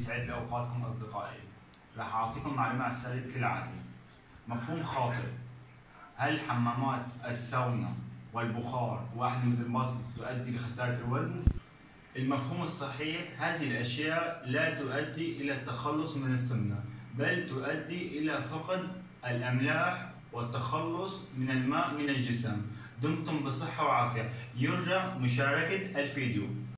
يسعد لي أوقاتكم أصدقائي. راح أعطيكم معلومة على السريع بشكل مفهوم خاطئ. هل حمامات الساونا والبخار وأحزمة البطن تؤدي لخسارة الوزن؟ المفهوم الصحيح هذه الأشياء لا تؤدي إلى التخلص من السمنة بل تؤدي إلى فقد الأملاح والتخلص من الماء من الجسم. دمتم بصحة وعافية. يرجى مشاركة الفيديو.